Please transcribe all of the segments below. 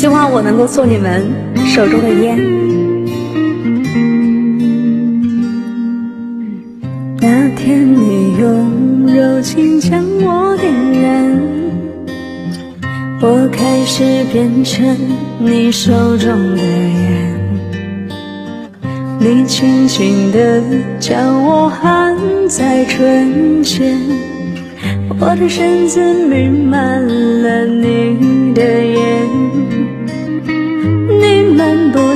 希望我能够做你们手中的烟。那天你用柔情将我点燃，我开始变成你手中的烟。你轻轻地将我含在唇间，我的身子弥漫了你的烟，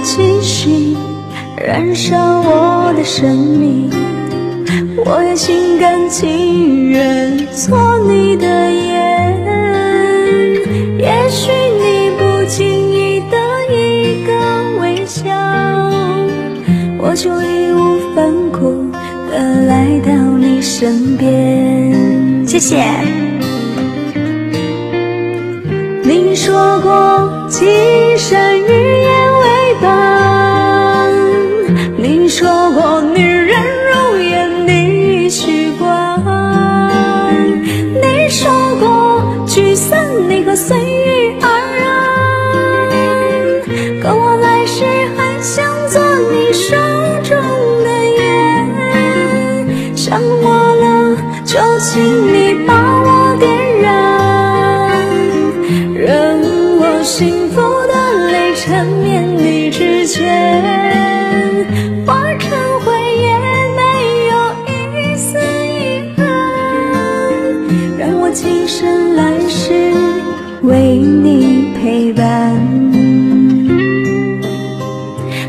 漫不经心燃烧我的生命，我也心甘情愿做你的烟。也许你不经意的一个微笑。我就义无反顾的来到你身边。谢谢。你说过金山说过女人容颜你习惯，你说过聚散离合随遇而安，可我来世还想做你手中的烟，想我了就请你把我点燃，任我幸福的泪缠绵你指尖，陪伴。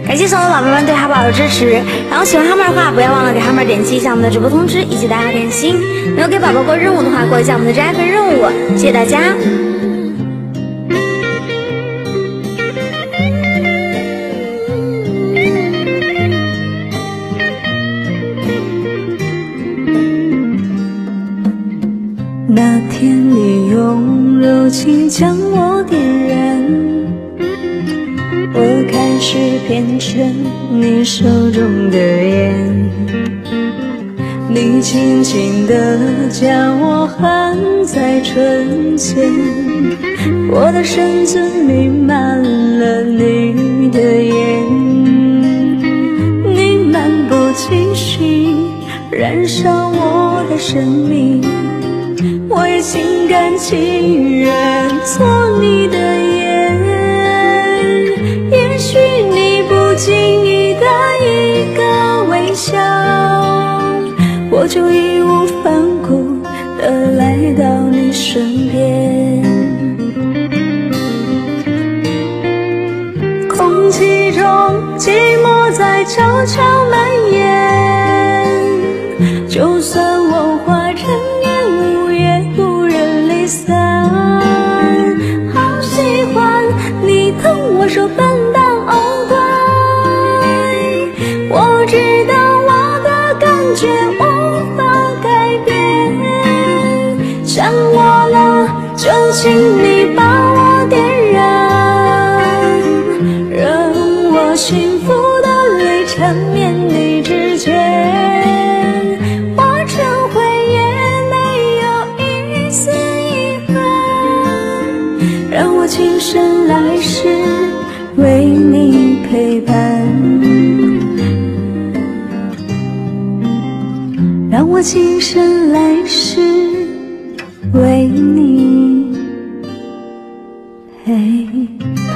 感谢所有宝贝们对哈宝的支持，然后喜欢哈妹的话，不要忘了给哈妹点击一下我们的直播通知以及大家点心。没有给宝宝过任务的话，过一下我们的真爱粉任务，谢谢大家。那天你用柔情将我点燃，我开始变成你手中的烟。你轻轻地将我含在唇间，我的身子弥漫了你的烟，你漫不经心燃烧我的生命。我也心甘情愿做你的烟，也许你不经意的一个微笑，我就义无反顾的来到你身边。空气中寂寞在悄悄蔓延，就算想我了就请你把我点燃，任我幸福的泪缠绵你指尖，化成灰也没有一丝遗憾，让我今生来世为你陪伴，让我今生来世为你陪伴。